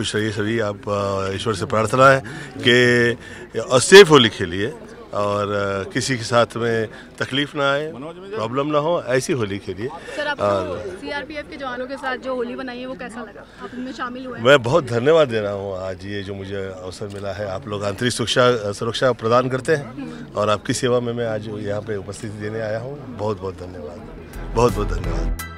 खुश रहिए सभी। आप ईश्वर से प्रार्थना है कि सेफ़ होली खेलिए और किसी के साथ में तकलीफ़ ना आए प्रॉब्लम ना हो ऐसी होली खेलिए सर आपको सीआरपीएफ के जवानों के साथ जो होली बनाई है वो कैसा लगा? आप उनमें शामिल हुए मैं बहुत धन्यवाद दे रहा हूँ। आज ये जो मुझे अवसर मिला है आप लोग आंतरिक सुरक्षा सुरक्षा प्रदान करते हैं और आपकी सेवा में मैं आज यहाँ पे उपस्थिति देने आया हूँ। बहुत बहुत धन्यवाद। बहुत बहुत धन्यवाद।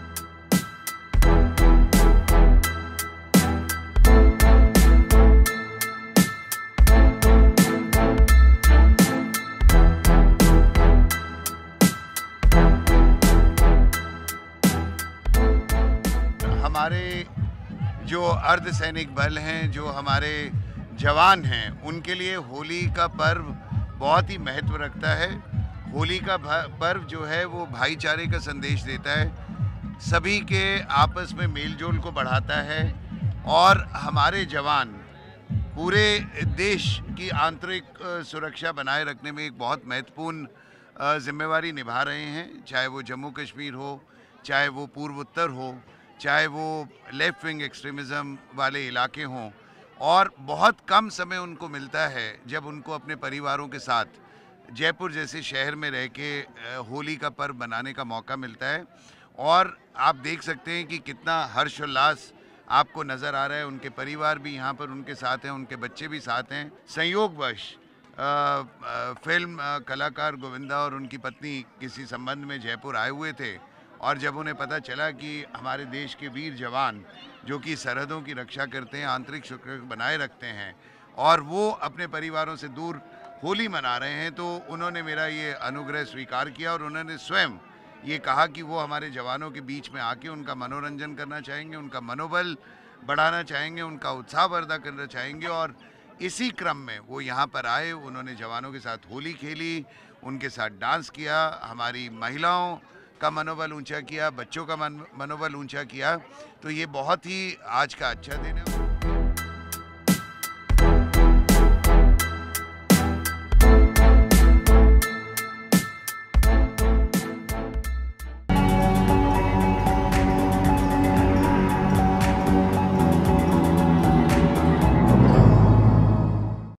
हमारे जो अर्धसैनिक बल हैं, जो हमारे जवान हैं, उनके लिए होली का पर्व बहुत ही महत्व रखता है। होली का पर्व जो है, वो भाईचारे का संदेश देता है। सभी के आपस में मेलजोल को बढ़ाता है और हमारे जवान पूरे देश की आंतरिक सुरक्षा बनाए रखने में एक बहुत महत्वपूर्ण जिम्मेवारी निभा रहे हैं। चाहे वो जम्मू कश्मीर हो, चाहे वो पूर्वोत्तर हो चाहे वो लेफ़्ट विंग एक्सट्रीमिज़म वाले इलाके हों, और बहुत कम समय उनको मिलता है जब उनको अपने परिवारों के साथ जयपुर जैसे शहर में रह के होली का पर्व मनाने का मौका मिलता है। और आप देख सकते हैं कि कितना हर्षोल्लास आपको नज़र आ रहा है। उनके परिवार भी यहाँ पर उनके साथ हैं, उनके बच्चे भी साथ हैं। संयोगवश फ़िल्म कलाकार गोविंदा और उनकी पत्नी किसी संबंध में जयपुर आए हुए थे। और जब उन्हें पता चला कि हमारे देश के वीर जवान, जो कि सरहदों की रक्षा करते हैं, आंतरिक सुरक्षा बनाए रखते हैं, और वो अपने परिवारों से दूर होली मना रहे हैं तो उन्होंने मेरा ये अनुग्रह स्वीकार किया और उन्होंने स्वयं ये कहा कि वो हमारे जवानों के बीच में आके उनका मनोरंजन करना चाहेंगे, उनका मनोबल बढ़ाना चाहेंगे, उनका उत्साह वर्धा करना चाहेंगे और इसी क्रम में वो यहाँ पर आए, उन्होंने जवानों के साथ होली खेली, उनके साथ डांस किया, हमारी महिलाओं का मनोबल ऊँचा किया, बच्चों का मन, मनोबल ऊँचा किया तो ये बहुत ही आज का अच्छा दिन है।